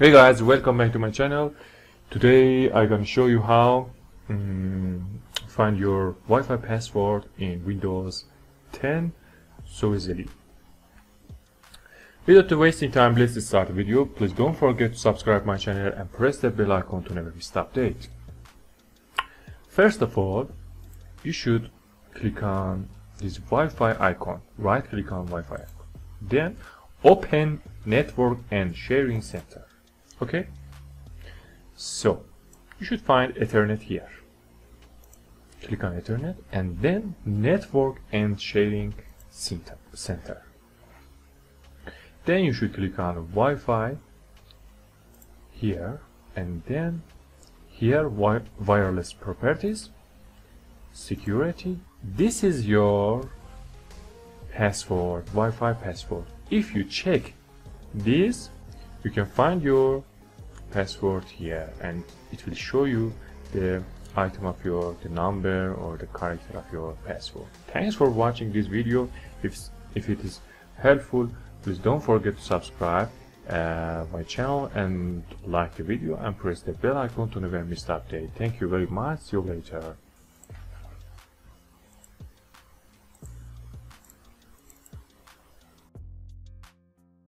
Hey guys, welcome back to my channel. Today I'm gonna show you how um, find your Wi-Fi password in Windows 10 so easily. Without wasting time, let's start the video. Please don't forget to subscribe my channel and press the bell icon to never miss the update. First of all, you should click on this Wi-Fi icon. Right click on Wi-Fi icon. Then open Network and Sharing Center okay? So you should find ethernet here. Click on ethernet and then network and sharing center then you should click on Wi-Fi here and then here wi wireless properties security. This is your password Wi-Fi password. If you check this you can find your password here and it will show you the item of your the number or the character of your password. Thanks for watching this video. If if it is helpful please don't forget to subscribe uh, my channel and like the video and press the bell icon to never miss the update. Thank you very much. See you later